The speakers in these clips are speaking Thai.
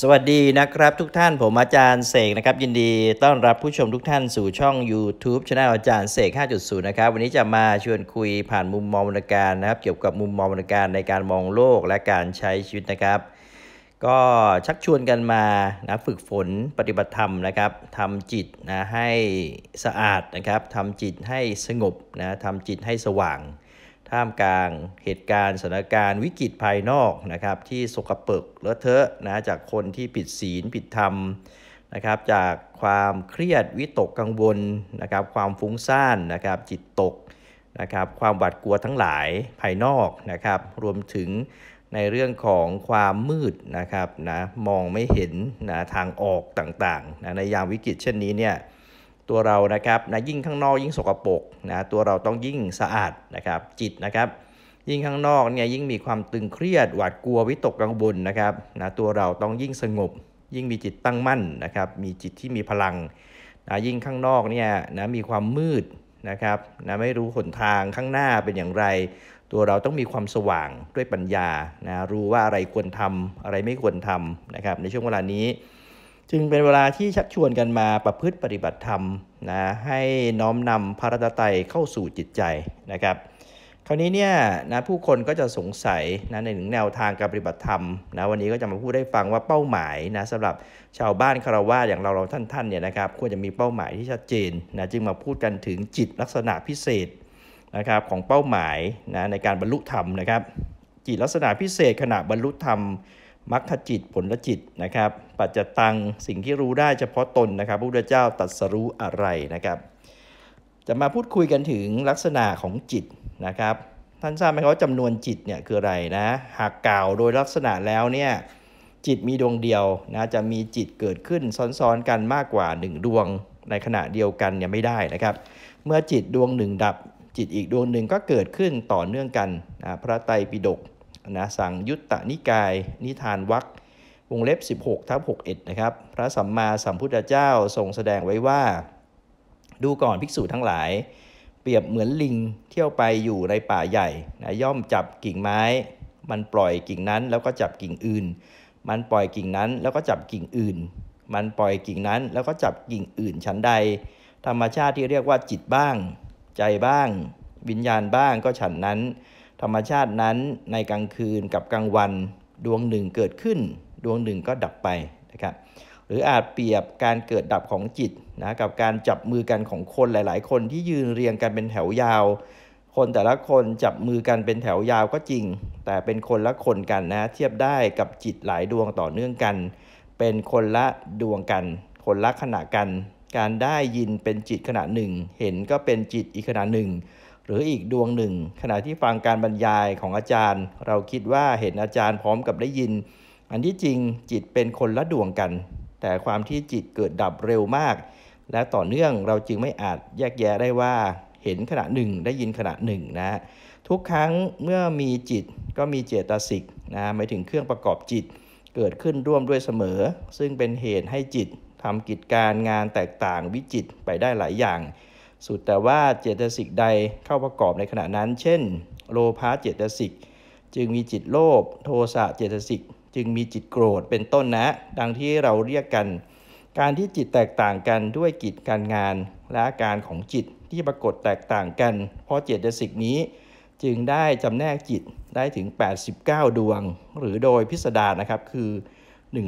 สวัสดีนะครับทุกท่านผมอาจารย์เสกนะครับยินดีต้อนรับผู้ชมทุกท่านสู่ช่อง YouTube ช anel อาจารย์เสก 5.0 นะครับวันนี้จะมาชวนคุยผ่านมุมมองวรรณการนะครับ เกี่ยวกับมุมมองวรรณการในการมองโลกและการใช้ชีวิตนะครับ ก็ชักชวนกันมานะฝึกฝนปฏิบัติธรรมนะครับทำจิตนะให้สะอาดนะครับทำจิตให้สงบนะทำจิตให้สว่าง ท่ามกลางเหตุการณ์สถานการณ์วิกฤตภายนอกนะครับที่สกปรกเลอะเทอะนะจากคนที่ผิดศีลผิดธรรมนะครับจากความเครียดวิตกกังวลนะครับความฟุ้งซ่านนะครับจิตตกนะครับความหวาดกลัวทั้งหลายภายนอกนะครับรวมถึงในเรื่องของความมืดนะครับนะมองไม่เห็นนะทางออกต่างๆนะในยามวิกฤตเช่นนี้เนี่ย ตัวเรานะครับนะยิ่งข้างนอกยิ่งสกปรกนะตัวเราต้องยิ่งสะอาดนะครับจิตนะครับยิ่งข้างนอกเนี่ยยิ่งมีความตึงเครียดหวาดกลัววิตกกังวลนะครับนะตัวเราต้องยิ่งสงบ ยิ่งมีจิตตั้งมั่นนะครับมีจิตที่มีพลังนะยิ่งข้างนอกเนี่ยนะมีความมืดนะครับนะไม่รู้หนทางข้างหน้าเป็นอย่างไร ตัวเราต้องมีความสว่างด้วยปัญญานะรู้ว่าอะไรควรทำอะไรไม่ควรทำนะครับในช่วงเวลานี้ จึงเป็นเวลาที่ชักชวนกันมาประพฤติปฏิบัติธรรมนะให้น้อมนำพระรัตนตรัยเข้าสู่จิตใจนะครับ คราวนี้เนี่ยนะผู้คนก็จะสงสัยนะในหนึ่งแนวทางการปฏิบัติธรรมนะวันนี้ก็จะมาพูดให้ฟังว่าเป้าหมายนะสำหรับชาวบ้านคารวะอย่างเราเราท่านๆเนี่ยนะครับควรจะมีเป้าหมายที่ชัดเจนนะจึงมาพูดกันถึงจิตลักษณะพิเศษนะครับของเป้าหมายนะในการบรรลุธรรมนะครับ จิตลักษณะพิเศษขณะบรรลุธรรม มรรคจิตผลจิตนะครับ ปัจจตังสิ่งที่รู้ได้เฉพาะตนนะครับพระพุทธเจ้าตรัสรู้อะไรนะครับ จะมาพูดคุยกันถึงลักษณะของจิตนะครับ ท่านทราบไหมครับว่าจำนวนจิตเนี่ยคืออะไรนะ หากกล่าวโดยลักษณะแล้วเนี่ยจิตมีดวงเดียวนะจะมีจิตเกิดขึ้นซ้อนๆกันมากกว่า 1 ดวงในขณะเดียวกันเนี่ยไม่ได้นะครับ เมื่อจิตดวงหนึ่งดับจิตอีกดวงหนึ่งก็เกิดขึ้นต่อเนื่องกันนะพระไตรปิฎก นะสั่งยุตตนิกาย นิทานวักวงเล็บ 16ทับ61นะครับพระสัมมาสัมพุทธเจ้าทรงแสดงไว้ว่า ดูก่อนภิกษุทั้งหลาย เปรียบเหมือนลิงเที่ยวไปอยู่ในป่าใหญ่นะย่อมจับกิ่งไม้ มันปล่อยกิ่งนั้นแล้วก็จับกิ่งอื่น มันปล่อยกิ่งนั้นแล้วก็จับกิ่งอื่น มันปล่อยกิ่งนั้นแล้วก็จับกิ่งอื่นชั้นใด ธรรมชาติที่เรียกว่าจิตบ้าง ใจบ้าง วิญญาณบ้างก็ฉันนั้น ธรรมชาตินั้นในกลางคืนกับกลางวันดวงหนึ่งเกิดขึ้น ดวงหนึ่งก็ดับไปนะครับหรืออาจเปรียบการเกิดดับของจิตนะกับการจับมือกันของคนหลาย ๆ คนที่ยืนเรียงกันเป็นแถวยาว คนแต่ละคนจับมือกันเป็นแถวยาวก็จริง แต่เป็นคนละคนกันนะเทียบได้กับจิตหลายดวงต่อเนื่องกัน เป็นคนละดวงกัน คนละขณะกัน การได้ยินเป็นจิตขณะหนึ่ง เห็นก็เป็นจิตอีกขณะหนึ่ง หรืออีกดวงหนึ่ง ขณะที่ฟังการบรรยายของอาจารย์ เราคิดว่าเห็นอาจารย์พร้อมกับได้ยิน อันที่จริงจิตเป็นคนละดวงกัน แต่ความที่จิตเกิดดับเร็วมาก และต่อเนื่องเราจึงไม่อาจแยกแยะได้ว่า เห็นขณะหนึ่งได้ยินขณะหนึ่งนะ ทุกครั้งเมื่อมีจิตก็มีเจตสิกนะหมายถึงเครื่องประกอบจิต เกิดขึ้นร่วมด้วยเสมอ ซึ่งเป็นเหตุให้จิตทำกิจการงานแตกต่างวิจิตไปได้หลายอย่าง สุดแต่ว่าเจตสิกใดเข้าประกอบในขณะนั้น เช่น โลภะเจตสิกจึงมีจิตโลภโทสะเจตสิกจึงมีจิตโกรธเป็นต้นนะ ดังที่เราเรียกกัน การที่จิตแตกต่างกันด้วยกิจการงาน และอาการของจิตที่ปรากฏแตกต่างกัน เพราะเจตสิกนี้จึงได้จำแนกจิตได้ถึง 89 ดวง หรือโดยพิสดารนะครับคือ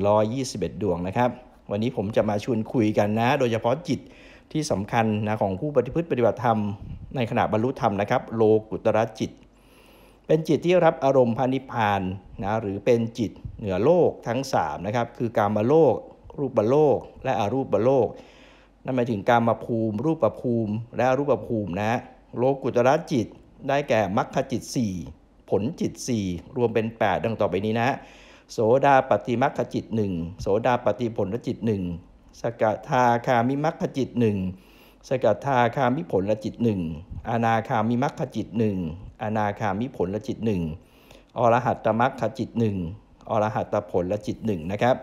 121 ดวงนะครับ วันนี้ผมจะมาชวนคุยกันนะ โดยเฉพาะจิต ที่สำคัญนะของผู้ปฏิพฤติปฏิบัติธรรมในขณะบรรลุธรรมนะครับ โลกุตระจิต เป็นจิตที่รับอารมณ์พานิพานนะหรือเป็นจิตเหนือโลกทั้ง3นะครับคือการมาโลก รูปโลก และอรูปโลก นั่นหมายถึงการมาภูมิ รูปภูมิ และอรูปภูมินะโลกุตระจิตได้แก่มรรคจิต 4 ผลจิต 4 รวมเป็น 8 ดังต่อไปนี้นะโสดาปฏิมรรคจิต1โสดาปฏิผลจิต1 สกทาคามิมรรคจิต1สกทาคามิผลละจิต1อนาคามิมรรคจิต1อนาคามิผลละจิต1อรหัตตมรรคจิต1อรหัตตผลละจิต1นะครับ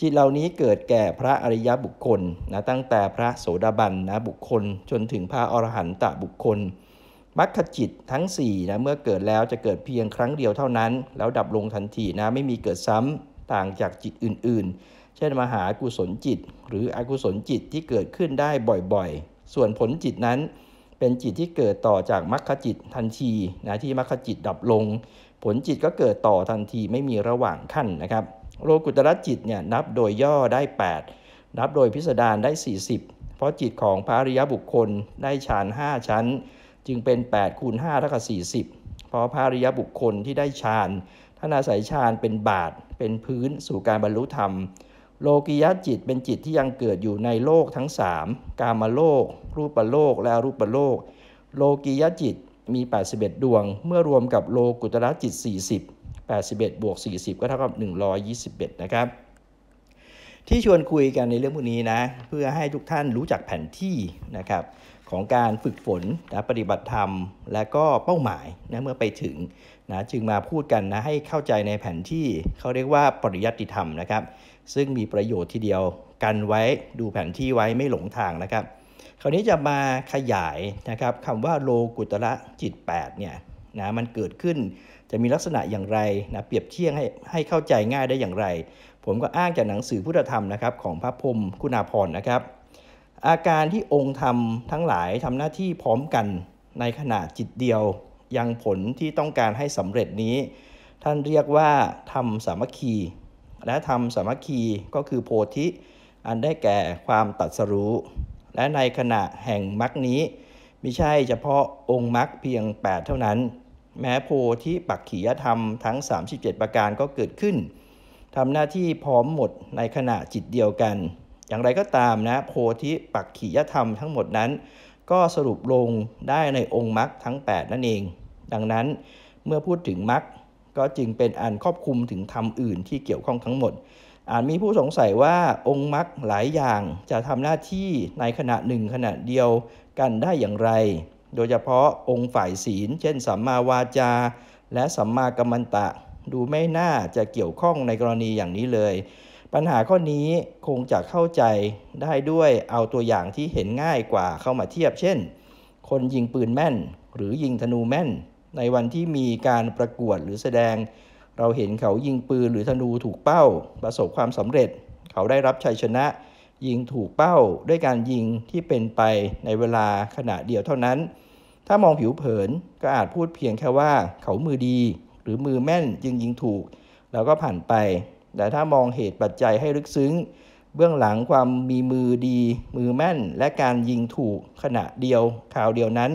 จิตเหล่านี้เกิดแก่พระอริยบุคคลนะตั้งแต่พระโสดาบันนะบุคคล จนถึงพระอรหันตบุคคลมรรคจิตทั้ง4นะเมื่อเกิดแล้วจะเกิดเพียงครั้งเดียวเท่านั้น แล้วดับลงทันทีนะไม่มีเกิดซ้ำต่างจากจิตอื่น เช่นมหากุศลจิต หรืออกุศลจิตที่เกิดขึ้นได้บ่อยๆ ส่วนผลจิตนั้น เป็นจิตที่เกิดต่อจากมรรคจิตทันทีนะที่มรรคจิตดับลง ผลจิตก็เกิดต่อทันทีไม่มีระหว่างขั้นนะครับโลกุตรจิตเนี่ยนับโดยย่อได้ 8 นับโดยพิสดารได้ 40 เพราะจิตของพระอริยบุคคลได้ฌาน5 ชั้น จึงเป็น8คูณ5เท่ากับ40 เพราะพระอริยบุคคลที่ได้ฌานท่านอาศัยฌานเป็นบาทเป็นพื้นสู่การบรรลุธรรม โลกิยจิตเป็นจิตที่ยังเกิดอยู่ในโลกทั้ง 3 กามโลก รูปโลกและอรูปโลก โลกิยจิตมี 81 ดวง เมื่อรวมกับโลกุตระจิต 40 81บวก40 ก็เท่ากับ 121 นะครับ ที่ชวนคุยกันในเรื่องพวกนี้นะ เพื่อให้ทุกท่านรู้จักแผนที่นะครับของการฝึกฝนนะปฏิบัติธรรม และก็เป้าหมายนะเมื่อไปถึงนะจึงมาพูดกันนะให้เข้าใจในแผนที่เขาเรียกว่าปริยัติธรรมนะครับ ซึ่งมีประโยชน์ทีเดียวกันไว้ดูแผนที่ไว้ไม่หลงทางนะครับ คราวนี้จะมาขยายนะครับคำว่าโลกุตระจิต8เนี่ยนะมันเกิดขึ้นจะมีลักษณะอย่างไรนะเปรียบเทียบให้ให้เข้าใจง่ายได้อย่างไร ผมก็อ้างจากหนังสือพุทธธรรมนะครับของพระพรมคุณาภรนะครับ อาการที่องค์ธรรมทั้งหลายทำหน้าที่พร้อมกันในขณะจิตเดียว ยังผลที่ต้องการให้สำเร็จนี้ ท่านเรียกว่าธรรมสามัคคี และธรรมสามัคคีก็คือโพธิอันได้แก่ความตัดสรู้ และในขณะแห่งมรรคนี้ไม่ใช่เฉพาะองค์มรรคเพียง 8 เท่านั้น แม้โพธิปักขียธรรมทั้ง 37 ประการก็เกิดขึ้นทำหน้าที่พร้อมหมดในขณะจิตเดียวกัน อย่างไรก็ตามนะโพธิปักขียธรรมทั้งหมดนั้น ก็สรุปลงได้ในองค์มรรคทั้ง 8 นั่นเอง ดังนั้นเมื่อพูดถึงมรรค ก็จึงเป็นอันครอบคลุมถึงธรรมอื่นที่เกี่ยวข้องทั้งหมด อาจมีผู้สงสัยว่าองค์มรรคหลายอย่างจะทำหน้าที่ในขณะหนึ่งขณะเดียวกันได้อย่างไร โดยเฉพาะองค์ฝ่ายศีล เช่น สัมมาวาจา และสัมมากัมมันตะ ดูไม่น่าจะเกี่ยวข้องในกรณีอย่างนี้เลย ปัญหาข้อนี้คงจะเข้าใจได้ด้วยเอาตัวอย่างที่เห็นง่ายกว่าเข้ามาเทียบ เช่น คนยิงปืนแม่น หรือยิงธนูแม่น ในวันที่มีการประกวดหรือแสดง เราเห็นเขายิงปืนหรือธนูถูกเป้า ประสบความสำเร็จ เขาได้รับชัยชนะ ยิงถูกเป้าด้วยการยิงที่เป็นไปในเวลาขณะเดียวเท่านั้น ถ้ามองผิวเผินก็อาจพูดเพียงแค่ว่าเขามือดี หรือมือแม่นจึงยิงถูก แล้วก็ผ่านไป แต่ถ้ามองเหตุปัจจัยให้ลึกซึ้งเบื้องหลังความมีมือดี มือแม่น และการยิงถูกขณะเดียวข่าวเดียวนั้น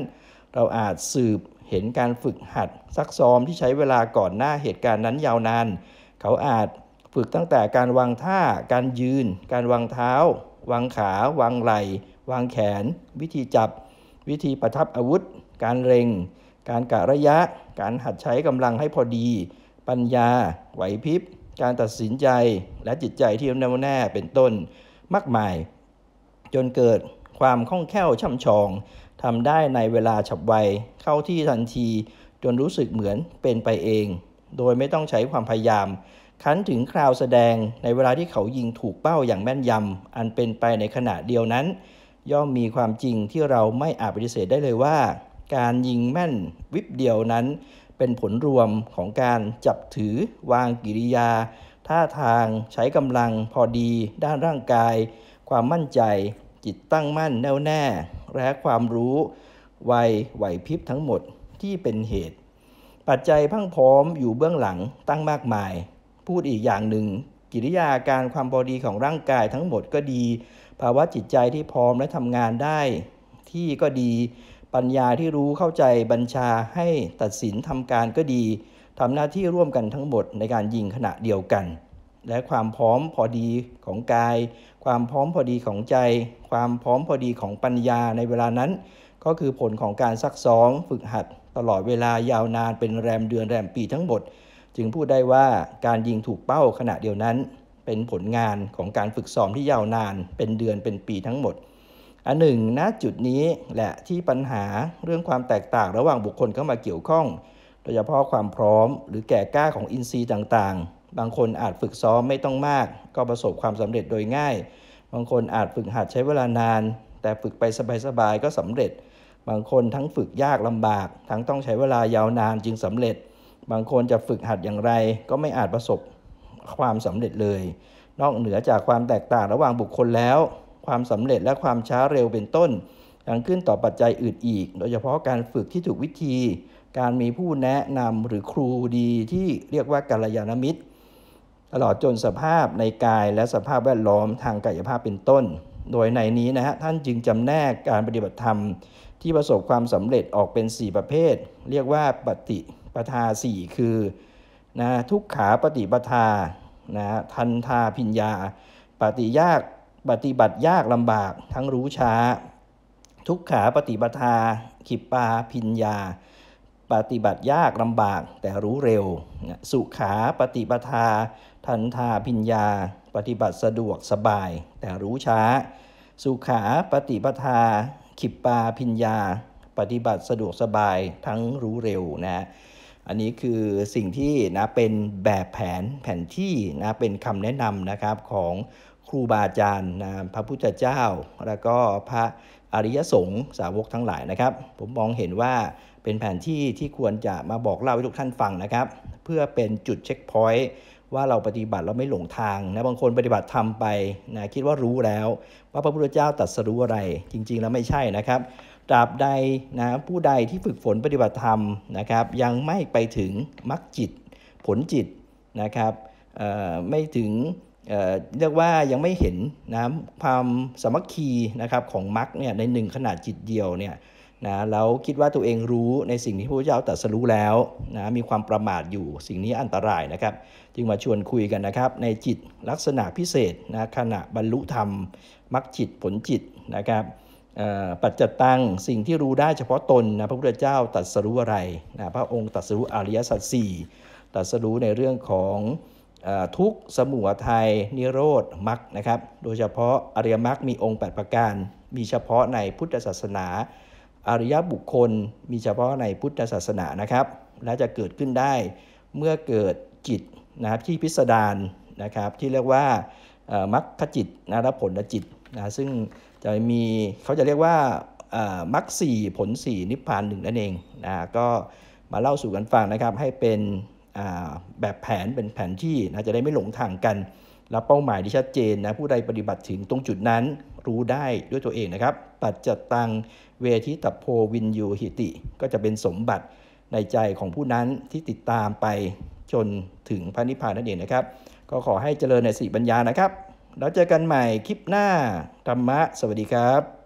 เราอาจสืบ เห็นการฝึกหัดซักซ้อมที่ใช้เวลาก่อนหน้าเหตุการณ์นั้นยาวนาน เขาอาจฝึกตั้งแต่การวางท่า การยืน การวางเท้า วางขา วางไหล่ วางแขน วิธีจับ วิธีประทับอาวุธ การเร็ง การกะระยะ การหัดใช้กำลังให้พอดี ปัญญา ไหวพริบ การตัดสินใจ และจิตใจที่แน่วแน่ เป็นต้น มากมาย จนเกิดความคล่องแคล่วช่ำชอง ทำได้ในเวลาฉับไว เข้าที่ทันที จนรู้สึกเหมือนเป็นไปเอง โดยไม่ต้องใช้ความพยายาม คันถึงคราวแสดงในเวลาที่เขายิงถูกเป้าอย่างแม่นยำ อันเป็นไปในขณะเดียวนั้น ย่อมมีความจริงที่เราไม่อาจปฏิเสธได้เลยว่า การยิงแม่นวิบเดียวนั้น เป็นผลรวมของการจับถือ วางกิริยา ท่าทาง ใช้กำลังพอดี ด้านร่างกาย ความมั่นใจ จิตตั้งมั่นแน่วแน่ และความรู้วัยไหวพริบทั้งหมดที่เป็นเหตุ ปัจจัยพังพร้อมอยู่เบื้องหลังตั้งมากมาย พูดอีกอย่างหนึ่ง กิริยาการความพอดีของร่างกายทั้งหมดก็ดี ภาวะจิตใจที่พร้อมและทำงานได้ ที่ก็ดีปัญญาที่รู้เข้าใจบัญชาให้ตัดสินทำการก็ดีทำหน้าที่ร่วมกันทั้งหมดในการยิงขณะเดียวกัน และความพร้อมพอดีของกาย ความพร้อมพอดีของใจ ความพร้อมพอดีของปัญญาในเวลานั้น ก็คือผลของการซักซ้อมฝึกหัด ตลอดเวลายาวนานเป็นแรมเดือนแรมปีทั้งหมด จึงพูดได้ว่าการยิงถูกเป้าขณะเดียวนั้น เป็นผลงานของการฝึกซ้อมที่ยาวนานเป็นเดือนเป็นปีทั้งหมดอันหนึ่งณจุดนี้แหละที่ปัญหาเรื่องความแตกต่างระหว่างบุคคลเข้ามาเกี่ยวข้อง โดยเฉพาะความพร้อมหรือแก่กล้าของอินทรีย์ต่าง บางคนอาจฝึกซ้อมไม่ต้องมาก ก็ประสบความสำเร็จโดยง่าย บางคนอาจฝึกหัดใช้เวลานาน แต่ฝึกไปสบายๆก็สำเร็จ บางคนทั้งฝึกยากลำบาก ทั้งต้องใช้เวลายาวนานจึงสำเร็จ บางคนจะฝึกหัดอย่างไร ก็ไม่อาจประสบความสำเร็จเลย นอกเหนือจากความแตกต่างระหว่างบุคคลแล้ว ความสำเร็จและความช้าเร็วเป็นต้นยังขึ้นต่อปัจจัยอื่นอีก โดยเฉพาะการฝึกที่ถูกวิธี การมีผู้แนะนำหรือครูดีที่เรียกว่ากัลยาณมิตร ตลอดจนสภาพในกายและสภาพแวดล้อมทางกายภาพเป็นต้น โดยในนี้นะฮะท่านจึงจำแนกการปฏิบัติธรรม ที่ประสบความสำเร็จออกเป็น 4 ประเภท เรียกว่าปฏิปทา 4 คือนะทุกขาปฏิปทานะทันทาพิญญา ปฏิยากปฏิบัติยากลำบากทั้งรู้ช้า ทุกขาปฏิปทา ขิปปาพิญญา ปฏิบัติยากลำบากแต่รู้เร็ว สุขาปฏิปทา ทันทาพิญญา ปฏิบัติสะดวกสบาย แต่รู้ช้า สุขาปฏิปทา ขิปปาพิญญา ปฏิบัติสะดวกสบายทั้งรู้เร็วนะอันนี้คือสิ่งที่นะเป็นแบบแผนแผนที่นะเป็นคำแนะนำนะครับของครูบาอาจารย์นะพระพุทธเจ้า แล้วก็พระอริยสงฆ์สาวกทั้งหลายนะครับ ผมมองเห็นว่าเป็นแผนที่ที่ควรจะมาบอกเล่าให้ทุกท่านฟังนะครับ เพื่อเป็นจุดเช็คพอยต์ ว่าเราปฏิบัติเราไม่หลงทางนะบางคนปฏิบัติทำไปนะคิดว่ารู้แล้ว ว่าพระพุทธเจ้าตรัสรู้อะไร จริง ๆ แล้วไม่ใช่นะครับตราบใดนะผู้ใดที่ฝึกฝนปฏิบัติธรรมนะครับ ยังไม่ไปถึงมรรคจิต ผลจิตนะครับไม่ถึงเเรียกว่ายังไม่เห็นนะความสมัคคีนะครับของมรรคเนี่ยในหนึ่งขนาดจิตเดียวเนี่ย นะแล้วคิดว่าตัวเองรู้ในสิ่งที่พระเจ้าตรัสรู้แล้วนะมีความประมาทอยู่สิ่งนี้อันตรายนะครับ จึงมาชวนคุยกันนะครับ ในจิตลักษณะพิเศษนะขณะบรรลุธรรมมรรคจิตผลจิตนะครับปัจจตังสิ่งที่รู้ได้เฉพาะตนนะพระพุทธเจ้าตรัสรู้อะไรนะพระองค์ตรัสรู้อริยสัจสี่ตรัสรู้ในเรื่องของทุกสมุทัยนิโรธมรรคนะครับ โดยเฉพาะอริยมรรคมีองค์ 8 ประการ มีเฉพาะในพุทธศาสนา อริยบุคคลมีเฉพาะในพุทธศาสนานะครับ และจะเกิดขึ้นได้เมื่อเกิดจิตนะครับที่พิสดารนะครับที่เรียกว่ามรรคจิตนะและผลจิตนะซึ่งจะมีเขาจะเรียกว่ามรรคสี่ผลสี่นิพพานหนึ่งนั่นเองนะก็มาเล่าสู่กันฟังนะครับให้เป็นแบบแผนเป็นแผนที่นะจะได้ไม่หลงทางกัน และเป้าหมายที่ชัดเจนนะผู้ใดปฏิบัติถึงตรงจุดนั้นรู้ได้ด้วยตัวเองนะครับ ปัจจตังเวทิตโพวินยูหิติ ก็จะเป็นสมบัติในใจของผู้นั้นที่ติดตามไปจนถึงพระนิพพานนั่นเองนะครับ ก็ขอให้เจริญในสีปัญญานะครับ แล้วเจอกันใหม่คลิปหน้าธรรมะ สวัสดีครับ